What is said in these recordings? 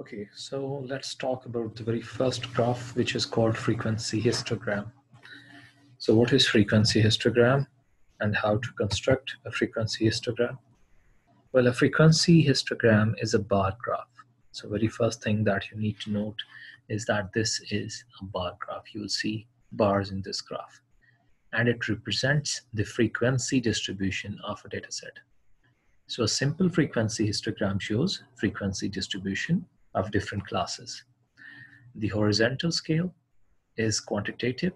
Okay, so let's talk about the very first graph, which is called frequency histogram. So what is frequency histogram and how to construct a frequency histogram? Well, a frequency histogram is a bar graph. So very first thing that you need to note is that this is a bar graph. You'll see bars in this graph. And it represents the frequency distribution of a data set. So a simple frequency histogram shows frequency distribution of different classes. The horizontal scale is quantitative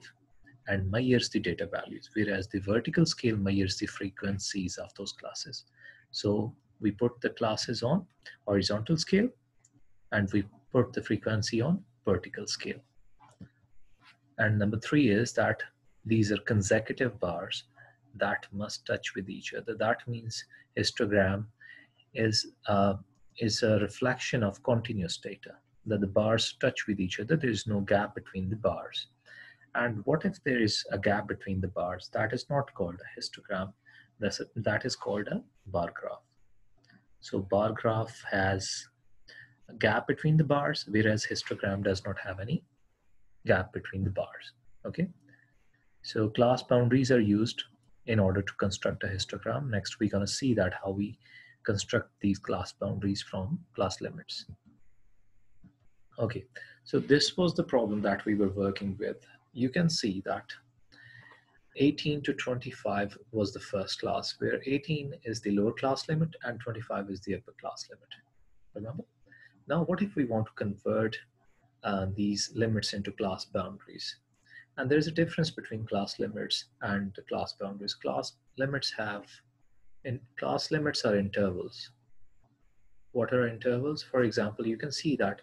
and measures the data values, whereas the vertical scale measures the frequencies of those classes. So we put the classes on horizontal scale and we put the frequency on vertical scale. And number three is that these are consecutive bars that must touch with each other. That means histogram is uh, is a reflection of continuous data, that the bars touch with each other, there is no gap between the bars. And what if there is a gap between the bars? That is not called a histogram, That's a, that is called a bar graph. So bar graph has a gap between the bars, whereas histogram does not have any gap between the bars, okay? So class boundaries are used in order to construct a histogram. Next, we're gonna see that how we construct these class boundaries from class limits. Okay, so this was the problem that we were working with. You can see that 18 to 25 was the first class, where 18 is the lower class limit and 25 is the upper class limit. Remember? Now, what if we want to convert uh, these limits into class boundaries? And there's a difference between class limits and class boundaries. Class limits have in class limits are intervals. What are intervals? For example, you can see that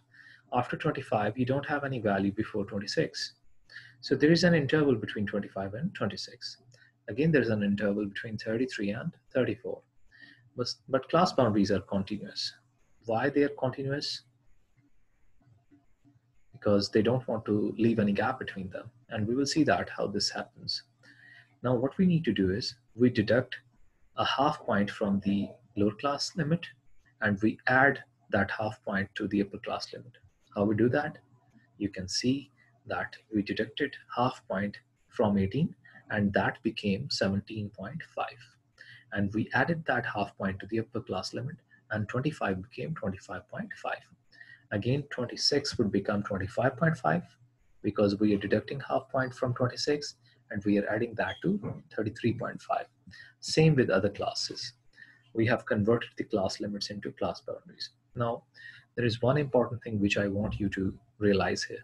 after 25, you don't have any value before 26. So there is an interval between 25 and 26. Again, there's an interval between 33 and 34. But, but class boundaries are continuous. Why they are continuous? Because they don't want to leave any gap between them. And we will see that how this happens. Now, what we need to do is we deduct a half point from the lower class limit and we add that half point to the upper class limit. How we do that? You can see that we deducted half point from 18 and that became 17.5. And we added that half point to the upper class limit and 25 became 25.5. Again, 26 would become 25.5 because we are deducting half point from 26 and we are adding that to 33.5. Same with other classes. We have converted the class limits into class boundaries. Now, there is one important thing which I want you to realize here.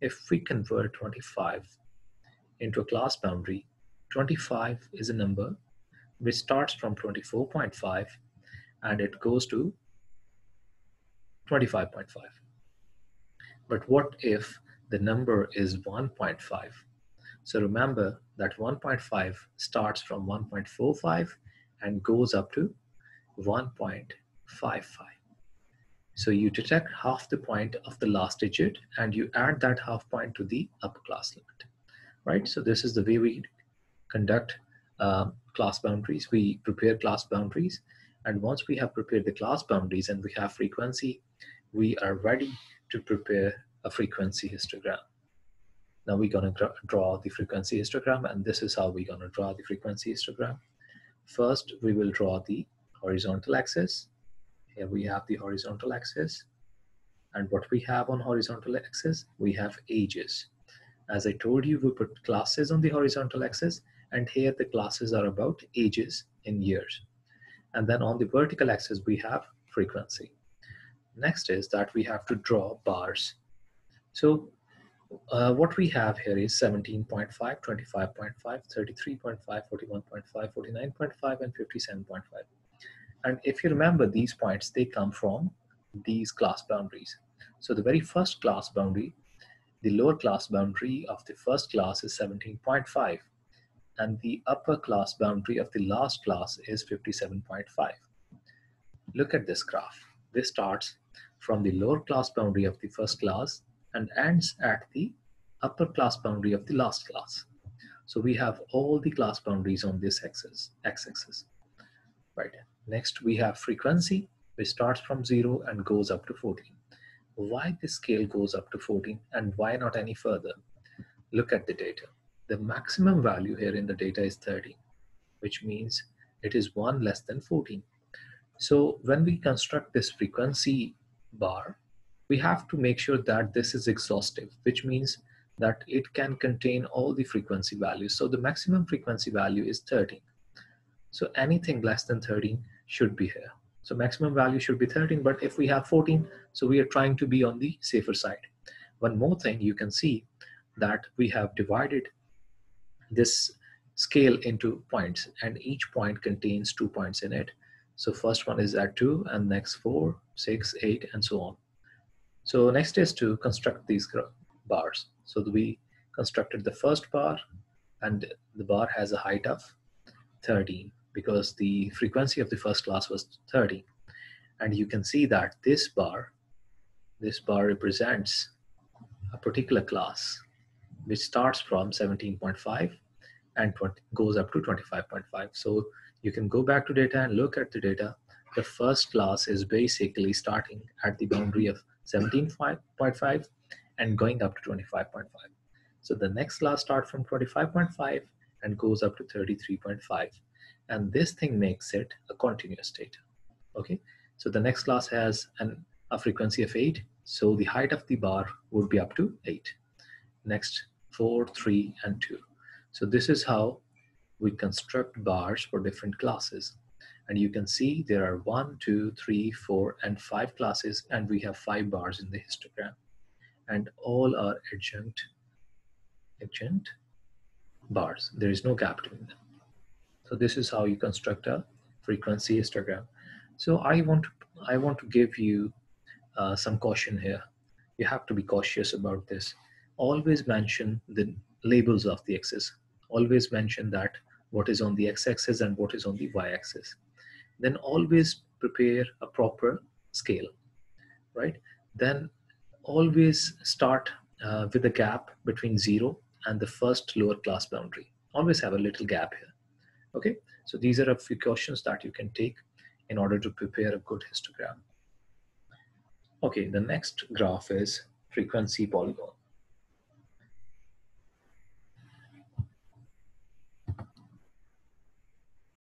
If we convert 25 into a class boundary, 25 is a number which starts from 24.5 and it goes to 25.5. But what if the number is 1.5? So remember that 1.5 starts from 1.45 and goes up to 1.55. So you detect half the point of the last digit and you add that half point to the upper class limit, right? So this is the way we conduct uh, class boundaries. We prepare class boundaries. And once we have prepared the class boundaries and we have frequency, we are ready to prepare a frequency histogram. Now we're gonna draw the frequency histogram and this is how we're gonna draw the frequency histogram. First, we will draw the horizontal axis. Here we have the horizontal axis. And what we have on horizontal axis, we have ages. As I told you, we put classes on the horizontal axis and here the classes are about ages in years. And then on the vertical axis, we have frequency. Next is that we have to draw bars. So uh, what we have here is 17.5, 25.5, 33.5, 41.5, 49.5, and 57.5. And if you remember these points, they come from these class boundaries. So the very first class boundary, the lower class boundary of the first class is 17.5 and the upper class boundary of the last class is 57.5. Look at this graph. This starts from the lower class boundary of the first class and ends at the upper class boundary of the last class. So we have all the class boundaries on this axis, x-axis. Right. Next, we have frequency, which starts from zero and goes up to 14. why this scale goes up to 14 and why not any further. Look at the data. The maximum value here in the data is 30, which means it is one less than 14. So when we construct this frequency bar, we have to make sure that this is exhaustive, which means that it can contain all the frequency values. So the maximum frequency value is 13. So anything less than 13 should be here. So maximum value should be 13, but if we have 14, so we are trying to be on the safer side. One more thing you can see that we have divided this scale into points and each point contains two points in it. So first one is at two and next four, six, eight, and so on. So next is to construct these bars. So we constructed the first bar and the bar has a height of 13 because the frequency of the first class was 30. And you can see that this bar, this bar represents a particular class which starts from 17.5 and 20, goes up to 25.5. So you can go back to data and look at the data. The first class is basically starting at the boundary of 17.5 and going up to 25.5. So the next class starts from 25.5 and goes up to 33.5. And this thing makes it a continuous data. Okay, so the next class has an, a frequency of 8. So the height of the bar would be up to 8. Next, 4, 3, and 2. So this is how we construct bars for different classes. And you can see there are one, two, three, four, and five classes, and we have five bars in the histogram. And all are adjunct, adjunct bars. There is no gap between them. So this is how you construct a frequency histogram. So I want to, I want to give you uh, some caution here. You have to be cautious about this. Always mention the labels of the axis. Always mention that what is on the x-axis and what is on the y-axis. Then always prepare a proper scale, right? Then always start uh, with a gap between zero and the first lower class boundary. Always have a little gap here. Okay, so these are a few questions that you can take in order to prepare a good histogram. Okay, the next graph is frequency polygon.